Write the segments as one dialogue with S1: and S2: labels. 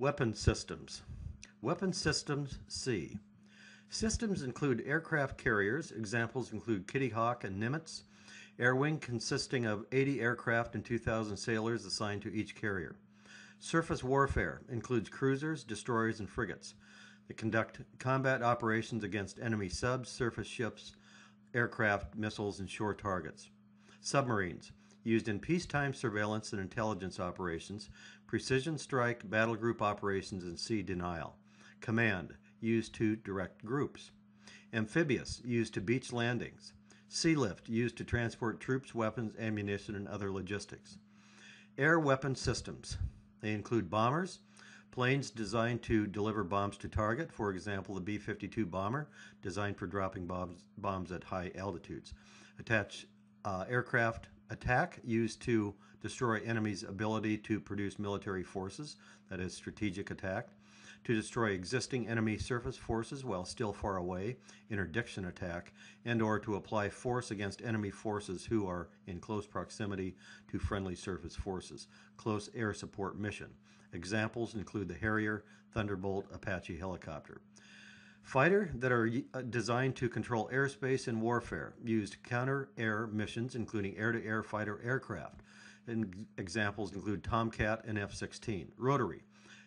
S1: Weapon Systems. Weapon Systems Sea. Systems include aircraft carriers. Examples include Kitty Hawk and Nimitz. Air Wing consisting of 80 aircraft and 2,000 sailors assigned to each carrier. Surface warfare includes cruisers, destroyers, and frigates that conduct combat operations against enemy subs, surface ships, aircraft, missiles, and shore targets. Submarines used in peacetime surveillance and intelligence operations, precision strike, battle group operations, and sea denial. Command, used to direct groups. Amphibious, used to beach landings. Sea lift, used to transport troops, weapons, ammunition, and other logistics. Air weapon systems. They include bombers, planes designed to deliver bombs to target, for example, the B 52 bomber, designed for dropping bombs, bombs at high altitudes. Attach uh, aircraft attack used to destroy enemy's ability to produce military forces, that is, strategic attack, to destroy existing enemy surface forces while still far away, interdiction attack, and or to apply force against enemy forces who are in close proximity to friendly surface forces, close air support mission. Examples include the Harrier, Thunderbolt, Apache helicopter. Fighter that are uh, designed to control airspace and warfare, used counter air missions, including air to air fighter aircraft. And examples include Tomcat and F 16. Rotary.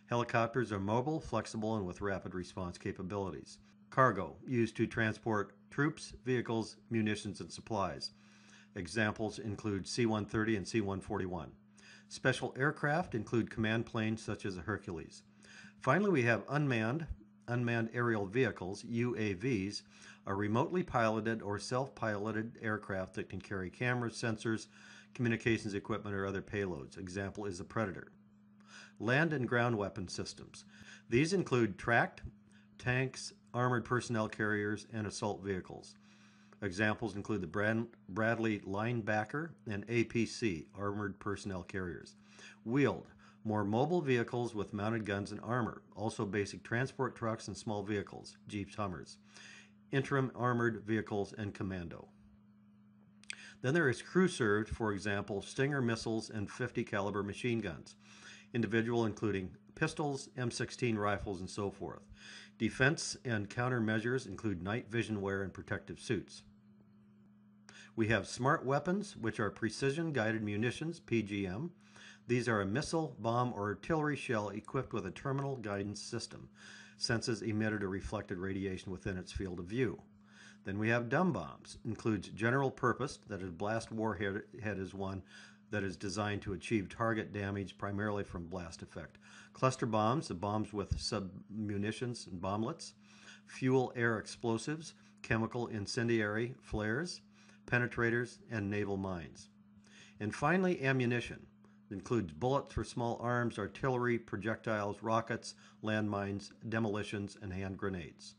S1: Helicopters are mobile, flexible, and with rapid response capabilities. Cargo, used to transport troops, vehicles, munitions, and supplies. Examples include C 130 and C 141. Special aircraft include command planes such as a Hercules. Finally, we have unmanned, unmanned aerial vehicles, UAVs, are remotely piloted or self piloted aircraft that can carry cameras, sensors, communications equipment, or other payloads. Example is the Predator. Land and ground weapon systems. These include tracked, tanks, armored personnel carriers, and assault vehicles. Examples include the Brad- Bradley Linebacker and APC, armored personnel carriers. Wheeled, more mobile vehicles with mounted guns and armor, also basic transport trucks and small vehicles, Jeeps, Hummers, interim armored vehicles, and commando. Then there is crew served, for example, Stinger missiles and 50 caliber machine guns, individual including pistols, M16 rifles, and so forth. Defense and countermeasures include night vision wear and protective suits. We have smart weapons, which are precision guided munitions, PGM. These are a missile, bomb, or artillery shell equipped with a terminal guidance system. Senses emitted or reflected radiation within its field of view. Then we have dumb bombs. Includes general purpose, that a blast warhead is one that is designed to achieve target damage primarily from blast effect. Cluster bombs, the bombs with submunitions and bomblets. Fuel air explosives, chemical incendiary flares, penetrators, and naval mines. And finally, ammunition. Includes bullets for small arms, artillery, projectiles, rockets, landmines, demolitions, and hand grenades.